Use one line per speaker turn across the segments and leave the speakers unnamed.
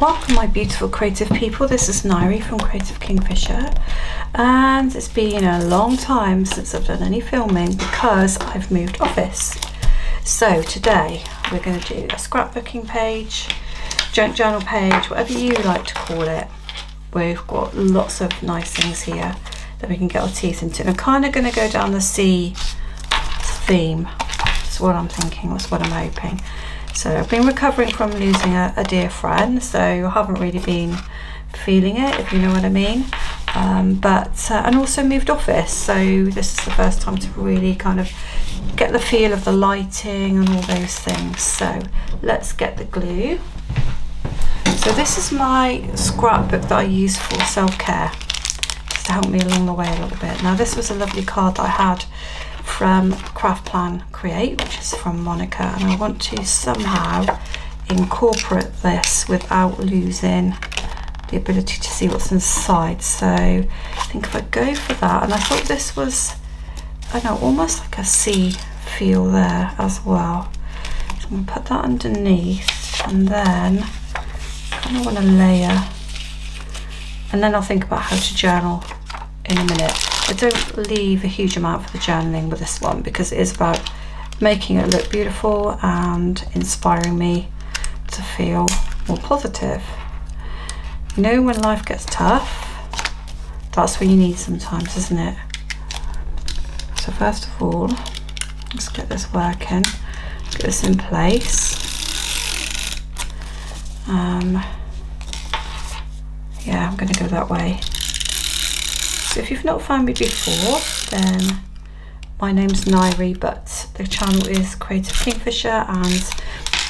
Welcome my beautiful creative people, this is Nairi from Creative Kingfisher and it's been a long time since I've done any filming because I've moved office. So today we're going to do a scrapbooking page, junk journal page, whatever you like to call it. We've got lots of nice things here that we can get our teeth into. I'm kind of going to go down the sea theme. That's what I'm thinking, that's what I'm hoping. So I've been recovering from losing a, a, dear friend, so I haven't really been feeling it, if you know what I mean. Um, but uh, and also moved office, so this is the first time to really kind of get the feel of the lighting and all those things. So let's get the glue. So this is my scrapbook that I use for self-care, just to help me along the way a little bit. Now this was a lovely card that I had from Craft Plan Create, which is from Monica, and I want to somehow incorporate this without losing the ability to see what's inside. So I think if I go for that, and I thought this was, I know, almost like a sea feel there as well. So I'm to put that underneath, and then I kind of want to layer, and then I'll think about how to journal in a minute. I don't leave a huge amount for the journaling with this one because it is about making it look beautiful and inspiring me to feel more positive. You know when life gets tough, that's what you need sometimes, isn't it? So first of all, let's get this working, get this in place. Um, yeah, I'm going to go that way. So if you've not found me before, then my name's Nairi, but the channel is Creative Kingfisher and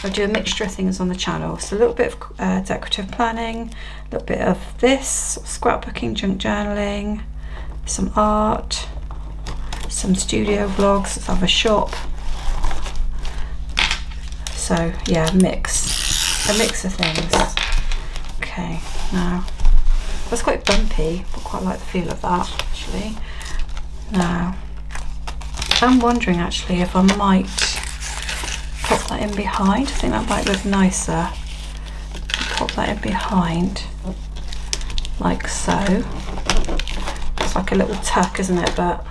I do a mixture of things on the channel. So a little bit of uh, decorative planning, a little bit of this, scrapbooking, junk journaling, some art, some studio vlogs, let's have a shop. So yeah, mix, a mix of things. Okay, now that's quite bumpy, but quite like the feel of that actually. Now, I'm wondering actually if I might pop that in behind. I think that might look nicer. Pop that in behind, like so. It's like a little tuck, isn't it? But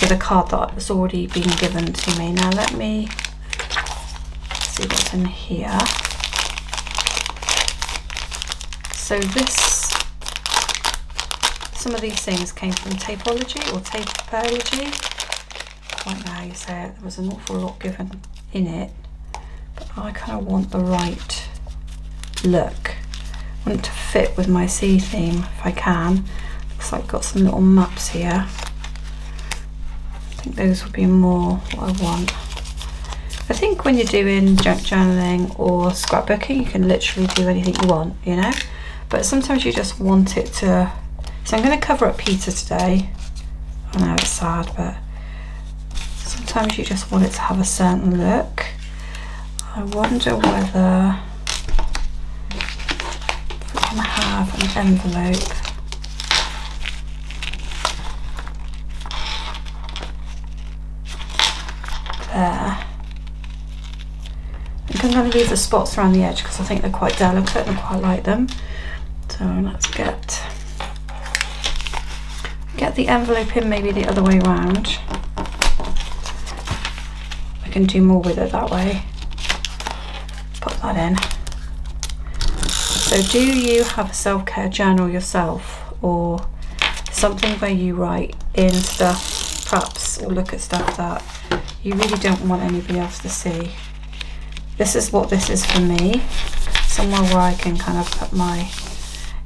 with a card that's already been given to me. Now let me see what's in here. So this some of these things came from Tapology or Tapology. I don't know how you say it. There was an awful lot given in it. But I kind of want the right look. I want it to fit with my sea theme if I can. Looks like I've got some little maps here. I think those would be more what I want. I think when you're doing junk journaling or scrapbooking, you can literally do anything you want, you know? But sometimes you just want it to so I'm going to cover up Peter today. I know it's sad, but sometimes you just want it to have a certain look. I wonder whether we can have an envelope. There. I'm going to leave the spots around the edge because I think they're quite delicate and I quite like them. So let's get the envelope in maybe the other way around. I can do more with it that way. Put that in. So do you have a self-care journal yourself or something where you write in stuff perhaps or look at stuff that you really don't want anybody else to see. This is what this is for me. Somewhere where I can kind of put my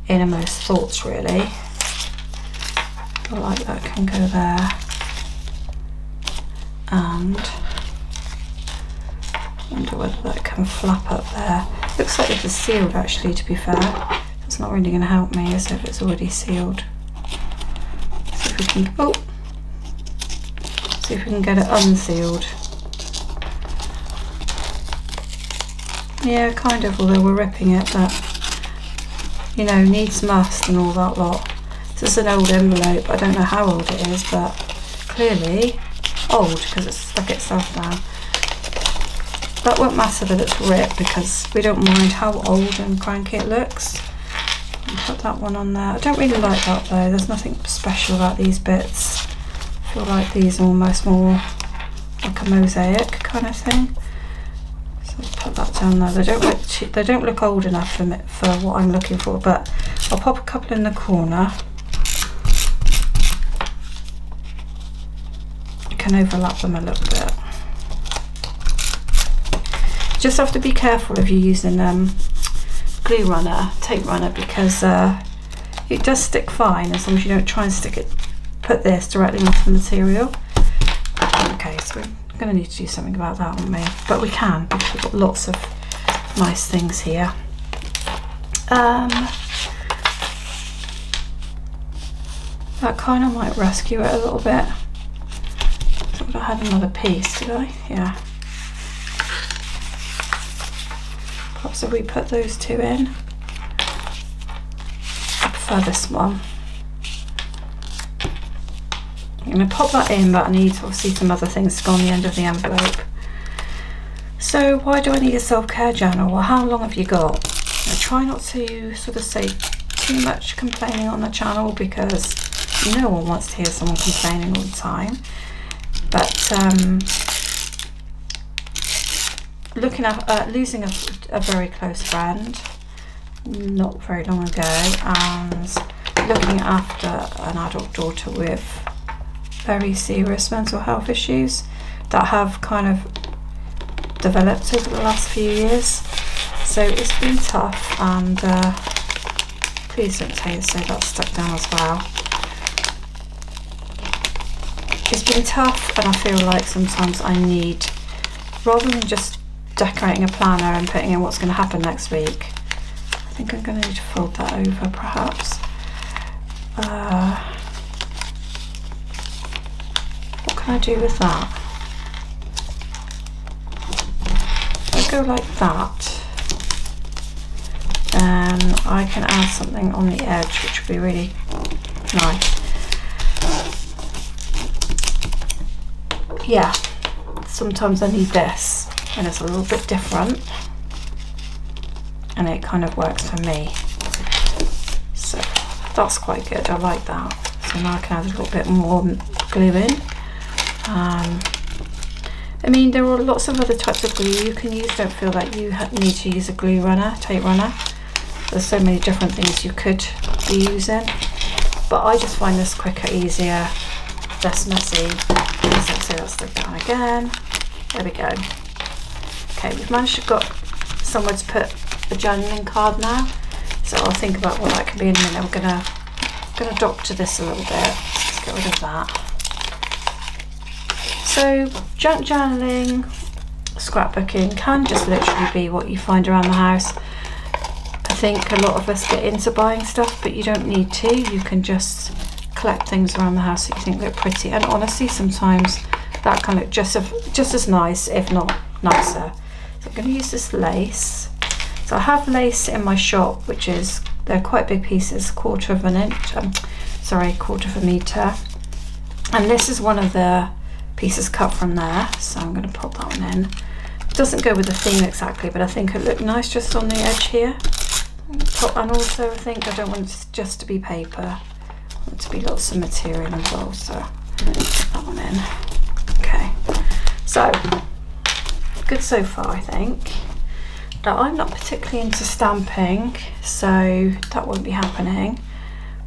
innermost thoughts really like that can go there. And wonder whether that can flap up there. Looks like it is sealed actually to be fair. It's not really going to help me as if it's already sealed? See if we can oh! See if we can get it unsealed. Yeah kind of although we're ripping it but you know needs must and all that lot this is an old envelope. I don't know how old it is, but clearly old because it's stuck itself down. that won't matter that it's ripped because we don't mind how old and cranky it looks. Put that one on there. I don't really like that though. There's nothing special about these bits. I feel like these are almost more like a mosaic kind of thing. So put that down there. They don't look they don't look old enough for me, for what I'm looking for, but I'll pop a couple in the corner. Can overlap them a little bit. Just have to be careful if you're using um, glue runner, tape runner, because uh, it does stick fine as long as you don't try and stick it, put this directly onto the material. Okay, so we're going to need to do something about that, aren't we? But we can because we've got lots of nice things here. Um, that kind of might rescue it a little bit. I had another piece, did I? Yeah. Perhaps if we put those two in. I prefer this one. I'm going to pop that in, but I need obviously see some other things to go on the end of the envelope. So why do I need a self-care journal? Well, how long have you got? I try not to sort of say too much complaining on the channel because no one wants to hear someone complaining all the time. But um, looking at uh, losing a, a, very close friend not very long ago and looking after an adult daughter with very serious mental health issues that have kind of developed over the last few years. So it's been tough and uh, please don't say so that's stuck down as well it's been tough and I feel like sometimes I need rather than just decorating a planner and putting in what's going to happen next week. I think I'm going to need to fold that over perhaps. Uh, what can I do with that? If I go like that, then I can add something on the edge which would be really nice. Yeah, sometimes I need this and it's a little bit different and it kind of works for me. So that's quite good. I like that. So now I can add a little bit more glue in. Um, I mean there are lots of other types of glue you can use. Don't feel that you need to use a glue runner tape runner. There's so many different things you could be using. But I just find this quicker easier less messy so let's stick down again there we go Okay, we've managed to got somewhere to put a journaling card now. So I'll think about what that could be in a minute. We're gonna gonna doctor this a little bit. Let's get rid of that. So junk journaling, scrapbooking can just literally be what you find around the house. I think a lot of us get into buying stuff, but you don't need to. You can just collect things around the house that you think look pretty. And honestly, sometimes that can look just, just as nice, if not nicer. So I'm going to use this lace. So I have lace in my shop, which is, they're quite big pieces, quarter of an inch, um, sorry, quarter of a metre. And this is one of the pieces cut from there, so I'm going to pop that one in. It doesn't go with the theme exactly, but I think it looked nice just on the edge here. And also I think I don't want it just to be paper. To be lots of material involved, so that one in. Okay, so good so far, I think. Now, I'm not particularly into stamping, so that won't be happening.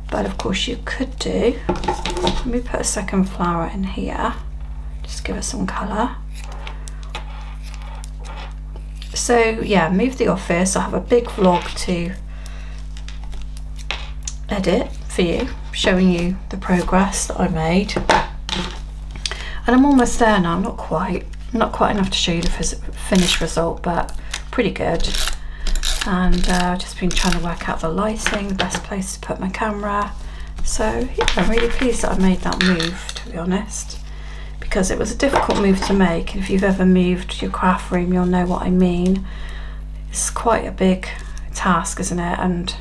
But of course you could do. Let me put a second flower in here. Just give it some colour. So yeah, move the office. I have a big vlog to edit for you, showing you the progress that I made. And I'm almost there now, not quite not quite enough to show you the finished result but pretty good. And uh, just been trying to work out the lighting the best place to put my camera. So yeah I'm really pleased that I made that move to be honest because it was a difficult move to make. If you've ever moved your craft room you'll know what I mean. It's quite a big task isn't it? And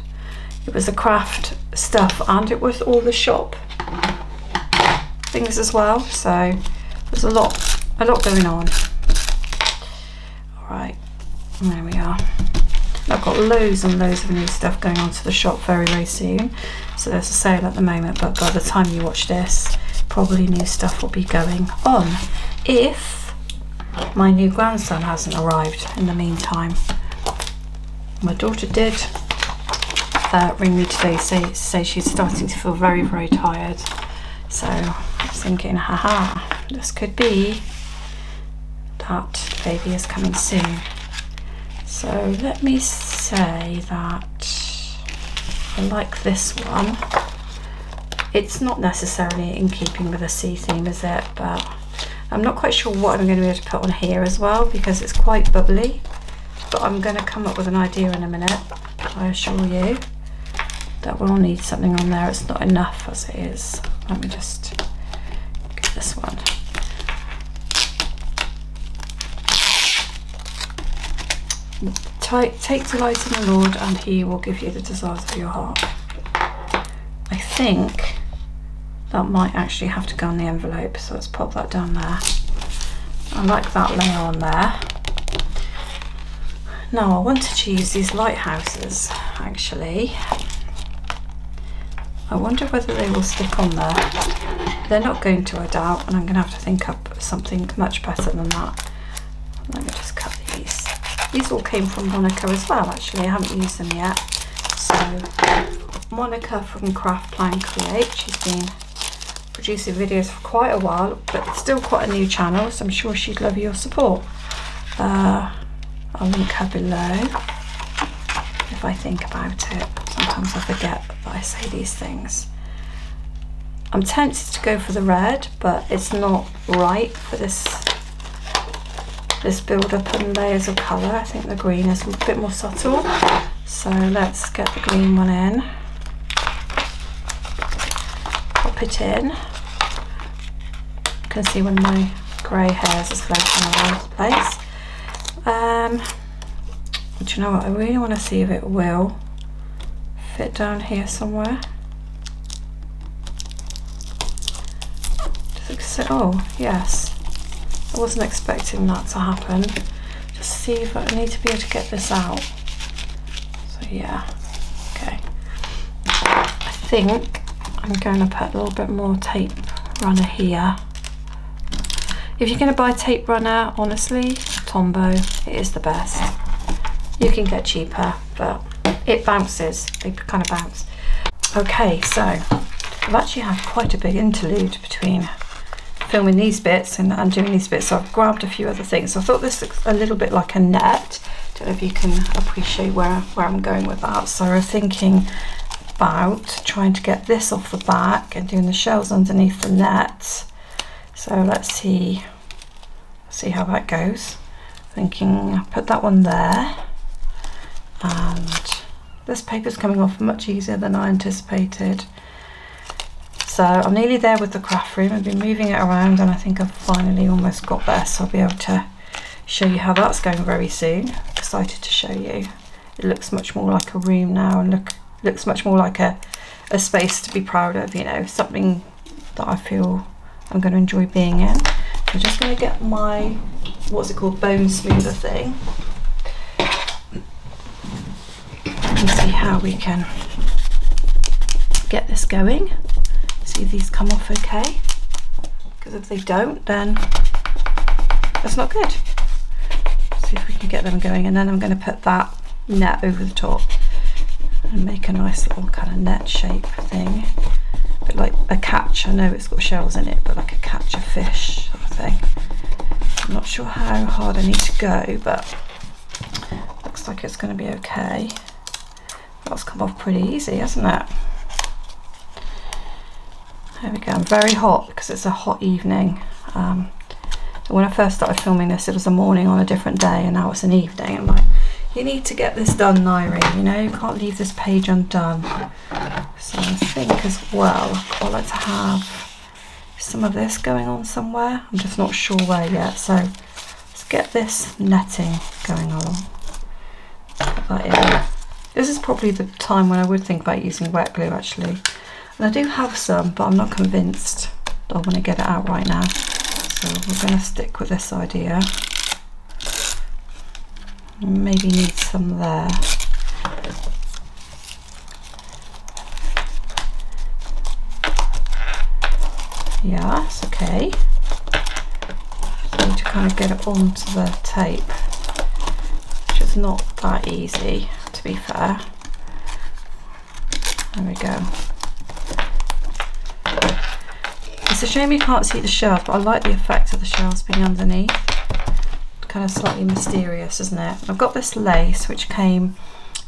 it was the craft stuff and it was all the shop things as well so there's a lot a lot going on. Right, there we are. I've got loads and loads of new stuff going on to the shop very, very soon. So there's a sale at the moment, but by the time you watch this, probably new stuff will be going on. If my new grandson hasn't arrived in the meantime. My daughter did uh, ring me today say say she's starting to feel very very tired. So I was thinking haha this could be that baby is coming soon. So let me say that I like this one. It's not necessarily in keeping with the sea theme is it? But I'm not quite sure what I'm going to be able to put on here as well because it's quite bubbly. But I'm going to come up with an idea in a minute I assure you that will need something on there. It's not enough as it is. Let me just get this one. Take, take delight in the Lord and he will give you the desires of your heart. I think that might actually have to go on the envelope, so let's pop that down there. I like that layer on there. Now I wanted to use these lighthouses actually I wonder whether they will stick on there. They're not going to, I doubt, and I'm going to have to think up something much better than that. Let me just cut these. These all came from Monica as well, actually. I haven't used them yet. So, Monica from Craft Plan Create, she's been producing videos for quite a while, but still quite a new channel, so I'm sure she'd love your support. Uh, I'll link her below if I think about it. Sometimes I forget that I say these things. I'm tempted to go for the red, but it's not right for this this build up and layers of colour. I think the green is a bit more subtle. So let's get the green one in. Pop it in. You can see when my grey hairs is floating around the place. Um, but you know what, I really want to see if it will fit down here somewhere. Does it sit? Oh, yes. I wasn't expecting that to happen. Just see if I need to be able to get this out. So yeah, okay. I think I'm going to put a little bit more tape runner here. If you're going to buy tape runner, honestly, Tombow, it is the best. You can get cheaper, but it bounces, they kind of bounce. Okay, so I've actually had quite a big interlude between filming these bits and, and doing these bits. So I've grabbed a few other things. I thought this looks a little bit like a net. Don't know if you can appreciate where, where I'm going with that. So I'm thinking about trying to get this off the back and doing the shells underneath the net. So let's see, see how that goes. Thinking put that one there and this paper's coming off much easier than I anticipated. So I'm nearly there with the craft room. I've been moving it around and I think I've finally almost got there. So I'll be able to show you how that's going very soon. Excited to show you. It looks much more like a room now and look looks much more like a, a space to be proud of, you know, something that I feel I'm going to enjoy being in. I'm just going to get my, what's it called, bone smoother thing and see how we can get this going. See if these come off okay. Because if they don't, then that's not good. See if we can get them going. And then I'm going to put that net over the top and make a nice little kind of net shape thing. A bit like a catch. I know it's got shells in it, but like a catch of fish sort of thing. I'm not sure how hard I need to go, but looks like it's going to be okay. That's come off pretty easy, hasn't it? There we go, I'm very hot because it's a hot evening. Um, when I first started filming this, it was a morning on a different day and now it's an evening. I'm like, you need to get this done, Nairi, you know, you can't leave this page undone. So I think as well, I'd like to have some of this going on somewhere. I'm just not sure where yet. So let's get this netting going on. Put that in. This is probably the time when I would think about using wet glue actually. And I do have some, but I'm not convinced I want to get it out right now. So we're going to stick with this idea. Maybe need some there. Yes, okay. So need to kind of get it onto the tape, which is not that easy be fair. There we go. It's a shame you can't see the shells, but I like the effect of the shelves being underneath. Kind of slightly mysterious, isn't it? I've got this lace which came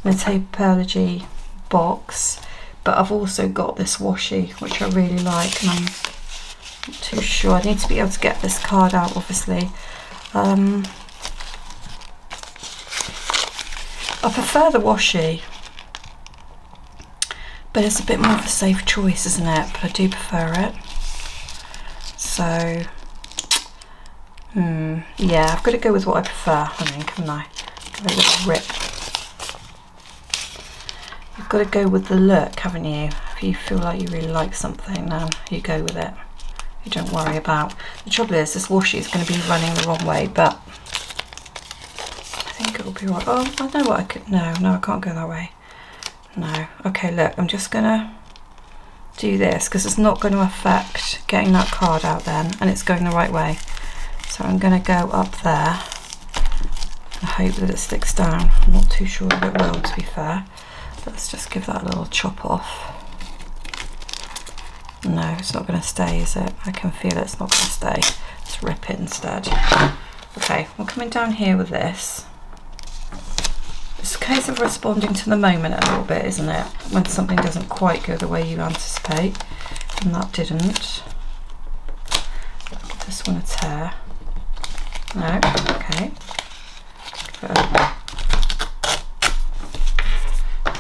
in a Tapeology box, but I've also got this washi which I really like and I'm not too sure. I need to be able to get this card out obviously. Um, I prefer the washi but it's a bit more of a safe choice isn't it? But I do prefer it. So hmm yeah I've got to go with what I prefer I think haven't I? Give it a little rip. You've got to go with the look haven't you? If you feel like you really like something then you go with it. You don't worry about the trouble is this washi is going to be running the wrong way but I oh I know what I could no no I can't go that way. No okay look I'm just gonna do this because it's not going to affect getting that card out then and it's going the right way. So I'm to go up there and hope that it sticks down. I'm not too sure if it will to be fair. Let's just give that a little chop off. No it's not going to stay is it? I can feel it's not going to stay. Let's rip it instead. Okay we're coming down here with this it's a case of responding to the moment a little bit, isn't it? When something doesn't quite go the way you anticipate. And that didn't. Give this one a tear. No, okay.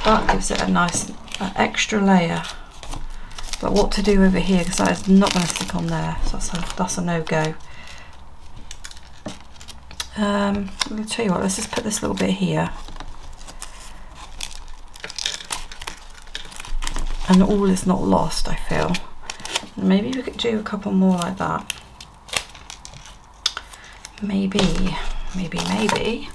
That gives it a nice uh, extra layer. But what to do over here, because that is not going to stick on there. So that's a, that's a no-go. Um, I'll tell you what, let's just put this little bit here. And all is not lost I feel. Maybe we could do a couple more like that. Maybe maybe maybe.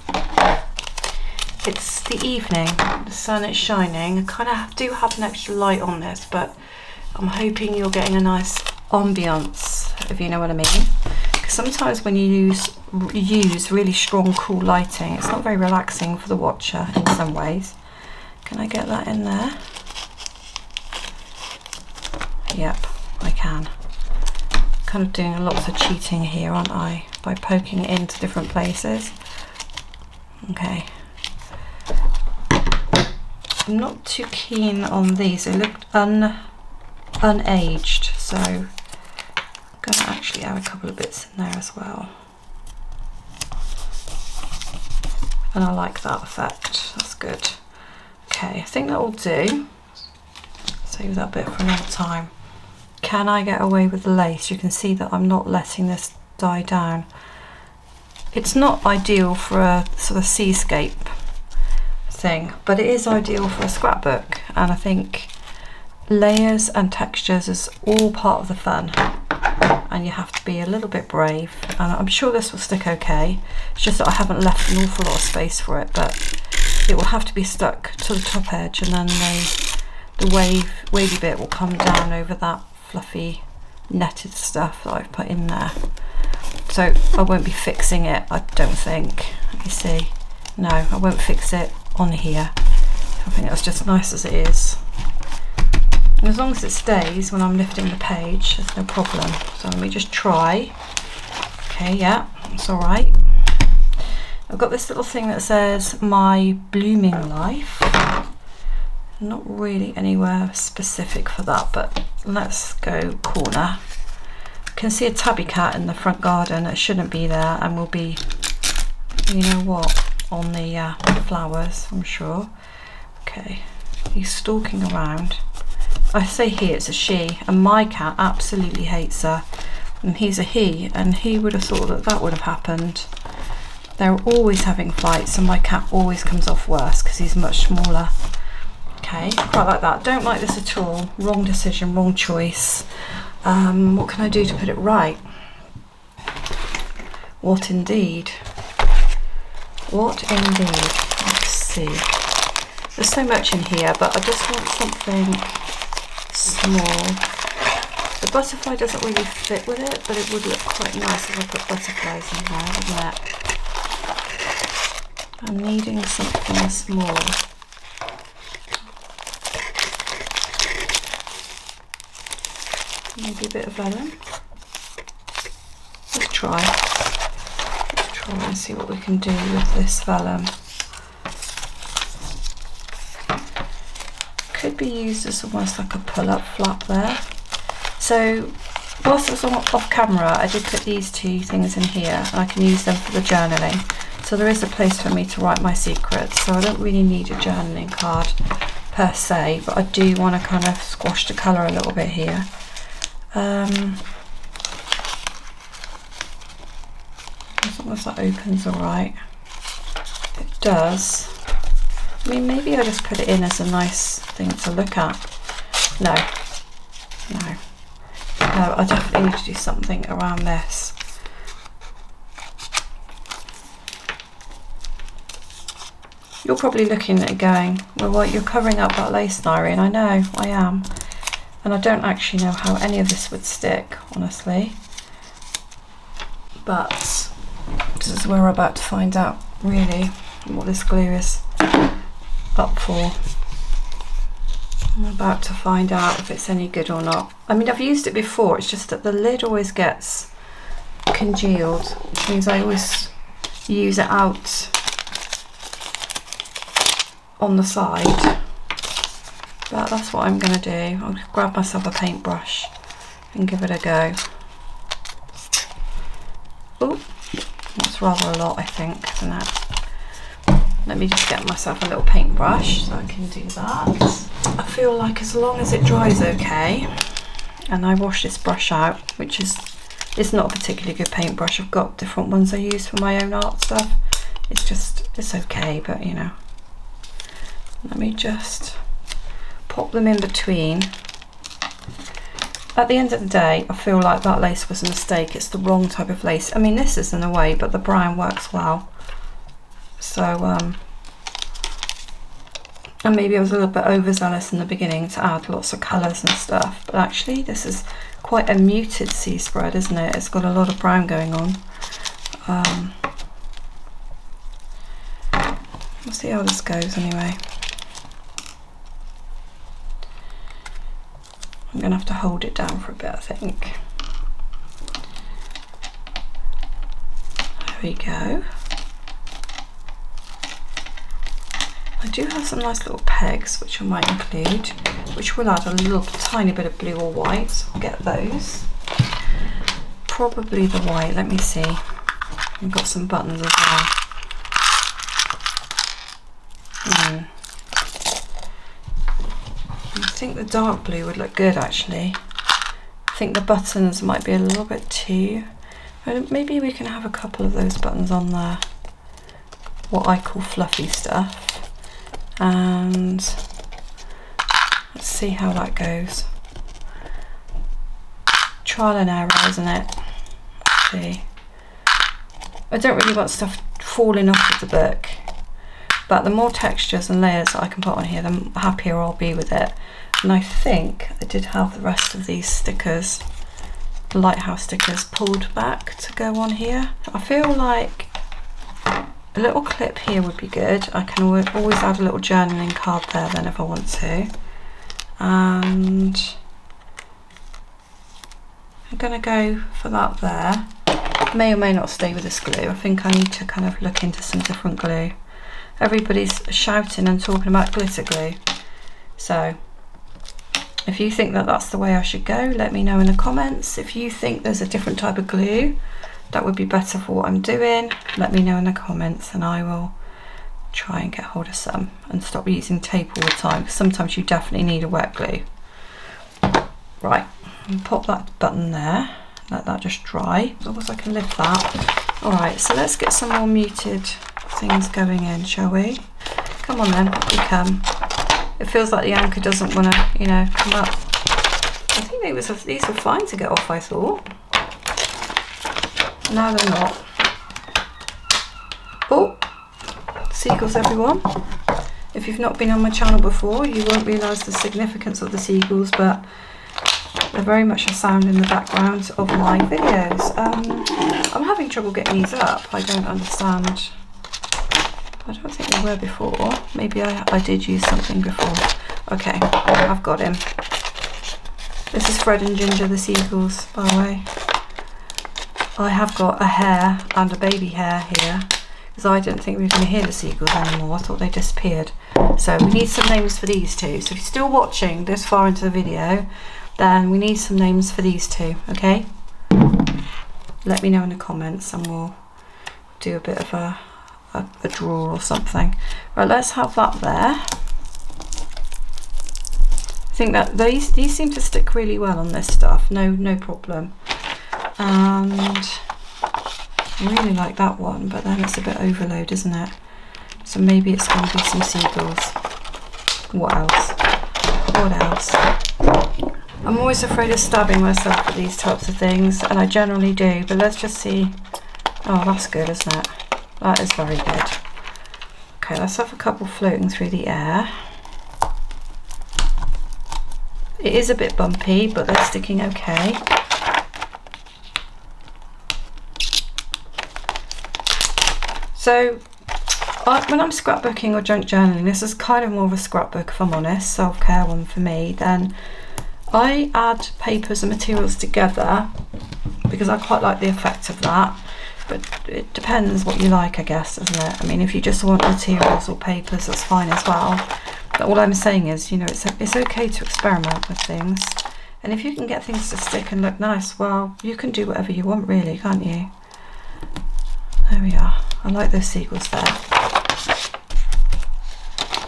It's the evening the sun is shining. I kind of do have an extra light on this but I'm hoping you're getting a nice ambiance if you know what I mean. Because sometimes when you use use really strong cool lighting it's not very relaxing for the watcher in some ways. Can I get that in there Yep, I can. Kind of doing lots of cheating here, aren't I? By poking it into different places. Okay. I'm not too keen on these. They look un unaged, so I'm going to actually add a couple of bits in there as well. And I like that effect. That's good. Okay, I think that will do. Save that bit for another time. Can I get away with the lace? You can see that I'm not letting this die down. It's not ideal for a sort of seascape thing, but it is ideal for a scrapbook. And I think layers and textures is all part of the fun. And you have to be a little bit brave. And I'm sure this will stick okay. It's just that I haven't left an awful lot of space for it, but it will have to be stuck to the top edge and then the, the wave, wavy bit will come down over that fluffy netted stuff that I've put in there. So I won't be fixing it, I don't think. Let me see. No, I won't fix it on here. I think that's just nice as it is. And as long as it stays when I'm lifting the page, there's no problem. So let me just try. Okay, yeah, it's all right. I've got this little thing that says my blooming life not really anywhere specific for that but let's go corner. Can see a tabby cat in the front garden. It shouldn't be there and will be you know what on the uh, flowers I'm sure. Okay. He's stalking around. I say he it's a she. And my cat absolutely hates her. And he's a he. And he would have thought that that would have happened. They're always having fights and my cat always comes off worse because he's much smaller Okay, quite like that. Don't like this at all. Wrong decision, wrong choice. Um, what can I do to put it right? What indeed? What indeed? Let's see. There's so much in here, but I just want something small. The butterfly doesn't really fit with it, but it would look quite nice if I put butterflies in there, wouldn't it? I'm needing something small. Maybe a bit of vellum. Let's try. Let's try and see what we can do with this vellum. Could be used as almost like a pull-up flap there. So whilst I was off camera, I did put these two things in here and I can use them for the journaling. So there is a place for me to write my secrets. So I don't really need a journaling card per se, but I do want to kind of squash the colour a little bit here. Um, as long as that opens alright. It does. I mean, maybe I'll just put it in as a nice thing to look at. No, no. I definitely need to do something around this. You're probably looking at it going, well, what, you're covering up that lace, and I know, I am. And I don't actually know how any of this would stick, honestly. But this is where we're about to find out, really, what this glue is up for. I'm about to find out if it's any good or not. I mean, I've used it before, it's just that the lid always gets congealed, which means I always use it out on the side but that's what I'm going to do. I'll grab myself a paintbrush and give it a go. Oh, that's rather a lot I think, isn't it? Let me just get myself a little paintbrush so I can do that. I feel like as long as it dries okay and I wash this brush out, which is it's not a particularly good paintbrush. I've got different ones I use for my own art stuff. It's just, it's okay, but you know. Let me just pop them in between. At the end of the day, I feel like that lace was a mistake. It's the wrong type of lace. I mean, this is in the way, but the brown works well. So, um, and maybe I was a little bit overzealous in the beginning to add lots of colours and stuff. But actually, this is quite a muted sea spread, isn't it? It's got a lot of brown going on. Um, we'll see how this goes anyway. To have to hold it down for a bit, I think. There we go. I do have some nice little pegs which I might include, which will add a little tiny bit of blue or white, so I'll get those. Probably the white, let me see. I've got some buttons as well. Hmm think the dark blue would look good actually. I think the buttons might be a little bit too... Maybe we can have a couple of those buttons on there. What I call fluffy stuff. And let's see how that goes. Trial and error, isn't it? See. I don't really want stuff falling off of the book but the more textures and layers I can put on here the happier I'll be with it and I think I did have the rest of these stickers the lighthouse stickers pulled back to go on here. I feel like a little clip here would be good. I can always add a little journaling card there then if I want to. And I'm gonna go for that there. May or may not stay with this glue. I think I need to kind of look into some different glue. Everybody's shouting and talking about glitter glue. So if you think that that's the way I should go, let me know in the comments. If you think there's a different type of glue that would be better for what I'm doing, let me know in the comments and I will try and get hold of some and stop using tape all the time Because sometimes you definitely need a wet glue. Right, pop that button there, let that just dry, as as I can lift that. Alright, so let's get some more muted things going in, shall we? Come on then, we come it feels like the anchor doesn't want to, you know, come up. I think they was, these were fine to get off, I thought. No, they're not. Oh, seagulls everyone. If you've not been on my channel before, you won't realise the significance of the seagulls, but they're very much a sound in the background of my videos. Um, I'm having trouble getting these up. I don't understand. I don't think they were before. Maybe I, I did use something before. Okay, I've got him. This is Fred and Ginger the seagulls, by the way. I have got a hare and a baby hare here because I didn't think we were going to hear the seagulls anymore. I thought they disappeared. So we need some names for these two. So if you're still watching this far into the video, then we need some names for these two, okay? Let me know in the comments and we'll do a bit of a, a, a draw or something. Right, let's have that there. I think that these these seem to stick really well on this stuff. No, no problem. And I really like that one, but then it's a bit overload, isn't it? So maybe it's going to be some seagulls. What else? What else? I'm always afraid of stabbing myself with these types of things, and I generally do, but let's just see. Oh, that's good, isn't it? That is very good. Okay, let's have a couple floating through the air. It is a bit bumpy, but they're sticking okay. So I, when I'm scrapbooking or junk journaling, this is kind of more of a scrapbook if I'm honest, self-care one for me, then I add papers and materials together because I quite like the effect of that but it depends what you like I guess isn't it? I mean if you just want materials or papers that's fine as well. But all I'm saying is you know it's, it's okay to experiment with things. And if you can get things to stick and look nice well you can do whatever you want really can't you? There we are. I like those seagulls there.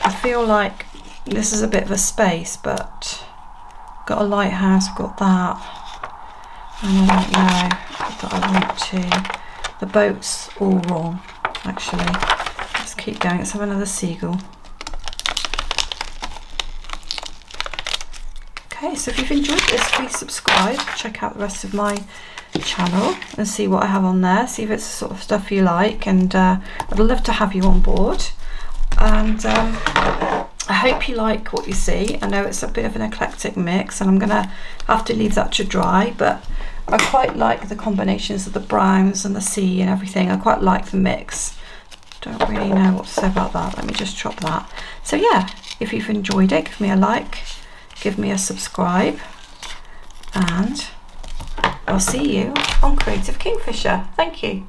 I feel like this is a bit of a space but got a lighthouse, got that. And I don't know that I want to. The boat's all wrong, actually. Let's keep going. Let's have another seagull. Okay, so if you've enjoyed this, please subscribe. Check out the rest of my channel and see what I have on there. See if it's the sort of stuff you like. And uh, I'd love to have you on board. And um, I hope you like what you see. I know it's a bit of an eclectic mix and I'm gonna have to leave that to dry, but I quite like the combinations of the browns and the sea and everything. I quite like the mix. Don't really know what to say about that. Let me just chop that. So yeah, if you've enjoyed it, give me a like, give me a subscribe, and I'll see you on Creative Kingfisher. Thank you.